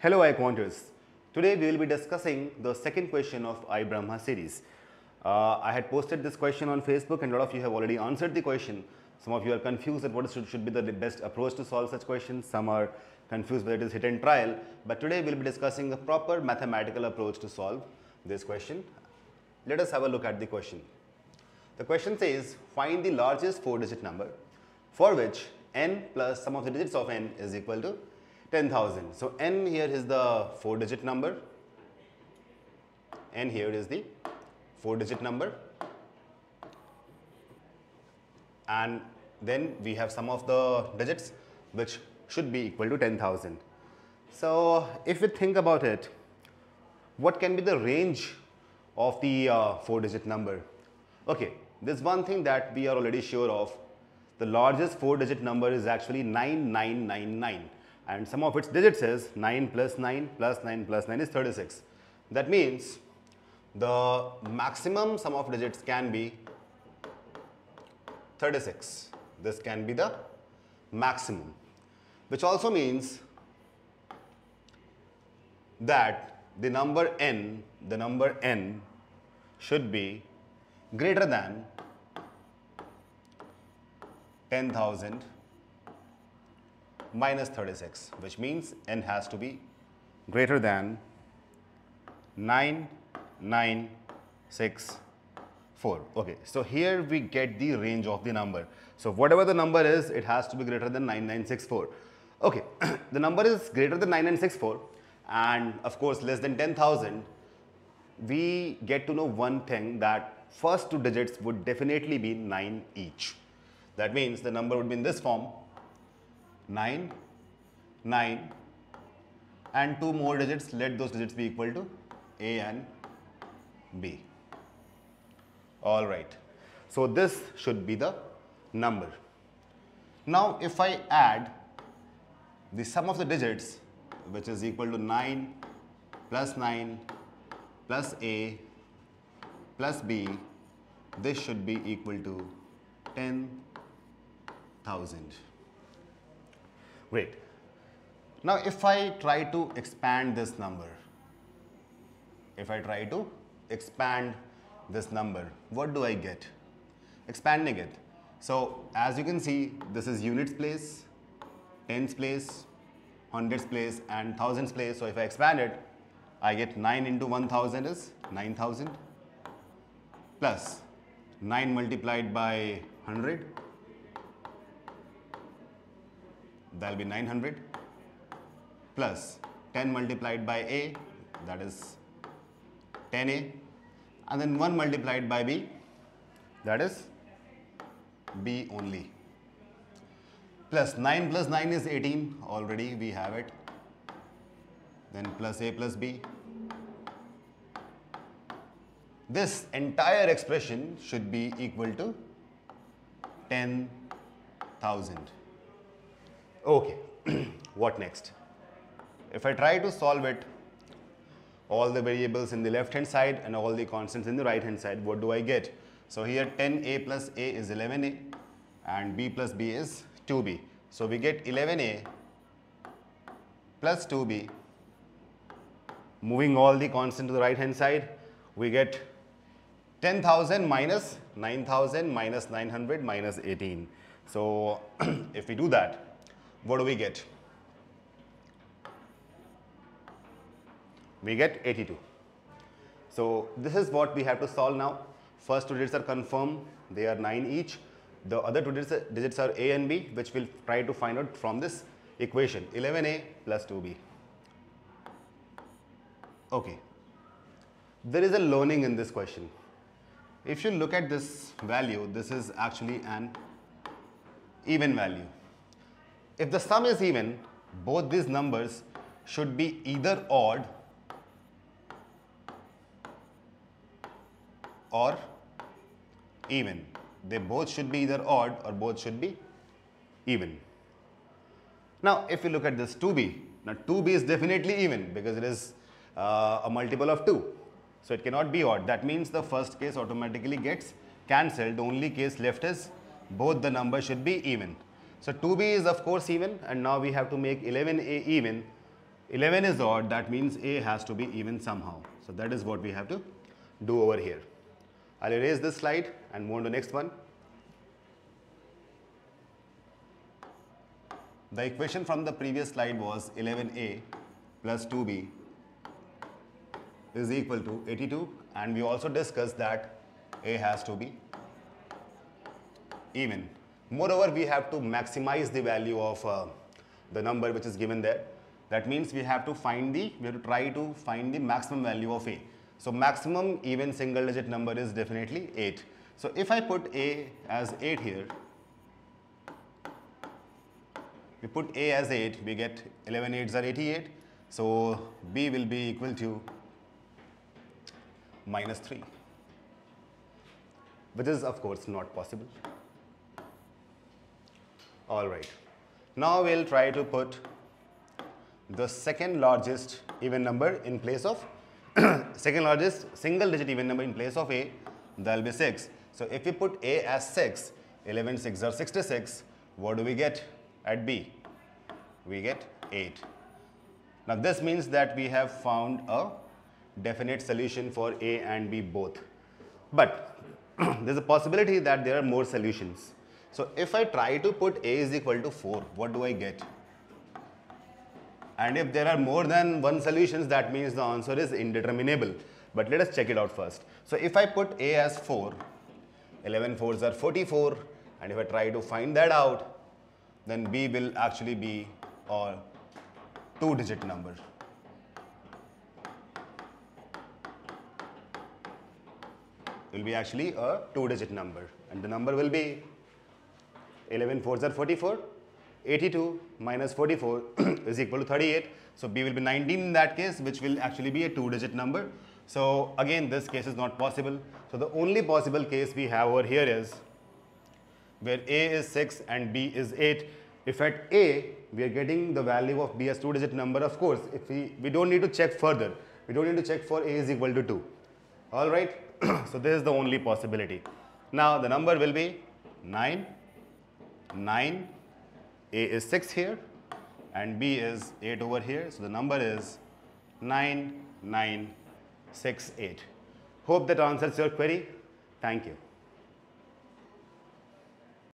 Hello iQuanters. Today we will be discussing the second question of iBrahma series. Uh, I had posted this question on Facebook and a lot of you have already answered the question. Some of you are confused at what should, should be the best approach to solve such questions. Some are confused whether it is hit and trial. But today we will be discussing a proper mathematical approach to solve this question. Let us have a look at the question. The question says find the largest four digit number for which n plus sum of the digits of n is equal to 10,000. So n here is the four digit number, n here is the four digit number and then we have sum of the digits which should be equal to 10,000. So if we think about it, what can be the range of the uh, four digit number? Okay, there's one thing that we are already sure of. The largest four digit number is actually 9999 and sum of its digits is 9 plus 9 plus 9 plus 9 is 36. That means the maximum sum of digits can be 36. This can be the maximum which also means that the number n, the number n should be greater than 10,000 minus 36 which means n has to be greater than 9964. Okay, so here we get the range of the number. So whatever the number is, it has to be greater than 9964. Okay, the number is greater than 9964 and of course less than 10,000. We get to know one thing that first two digits would definitely be 9 each. That means the number would be in this form 9, 9 and two more digits, let those digits be equal to A and B. Alright, so this should be the number. Now if I add the sum of the digits which is equal to 9 plus 9 plus A plus B, this should be equal to 10,000. Great. Now if I try to expand this number, if I try to expand this number, what do I get? Expanding it. So as you can see, this is units place, tens place, hundreds place and thousands place. So if I expand it, I get 9 into 1000 is 9000 plus 9 multiplied by 100 that will be 900 plus 10 multiplied by a that is 10a and then 1 multiplied by b that is b only. Plus 9 plus 9 is 18 already we have it. Then plus a plus b. This entire expression should be equal to 10,000 okay what next if I try to solve it all the variables in the left hand side and all the constants in the right hand side what do I get so here 10a plus a is 11a and b plus b is 2b. So we get 11a plus 2b. Moving all the constant to the right hand side, we get 10,000 minus 9,000 minus 900 minus 18. So if we do that, what do we get? We get 82. So this is what we have to solve now. First two digits are confirmed, they are 9 each. The other two digits are a and b which we'll try to find out from this equation 11a plus 2b. Okay. There is a learning in this question. If you look at this value, this is actually an even value. If the sum is even, both these numbers should be either odd or even. They both should be either odd or both should be even. Now, if you look at this 2b, now 2b is definitely even because it is uh, a multiple of 2. So, it cannot be odd. That means the first case automatically gets cancelled. The only case left is both the numbers should be even. So, 2b is of course even and now we have to make 11a even 11 is odd, that means A has to be even somehow. So that is what we have to do over here. I'll erase this slide and move on to next one. The equation from the previous slide was 11A plus 2B is equal to 82 and we also discussed that A has to be even. Moreover, we have to maximize the value of uh, the number which is given there. That means we have to find the, we have to try to find the maximum value of A. So maximum even single digit number is definitely 8. So if I put A as 8 here, we put A as 8, we get 11 8s are 88. So B will be equal to minus 3, which is of course not possible. All right. Now we'll try to put the second largest even number in place of second largest single digit even number in place of A, that will be 6. So if we put A as 6, 11 6 are 66, what do we get at B? We get 8. Now this means that we have found a definite solution for A and B both. But there's a possibility that there are more solutions. So if I try to put A is equal to 4, what do I get? And if there are more than one solutions, that means the answer is indeterminable. But let us check it out first. So if I put A as 4, 11 4s are 44. And if I try to find that out, then B will actually be a two digit number. will be actually a two digit number and the number will be 11 4s are 44 82 minus 44 is equal to 38 so b will be 19 in that case which will actually be a two digit number. So again this case is not possible. So the only possible case we have over here is where a is 6 and b is 8 if at a we are getting the value of b as two digit number of course if we we don't need to check further. We don't need to check for a is equal to 2 all right? So this is the only possibility. Now the number will be 9, 9, A is 6 here and B is 8 over here. So the number is 9968. Hope that answers your query. Thank you.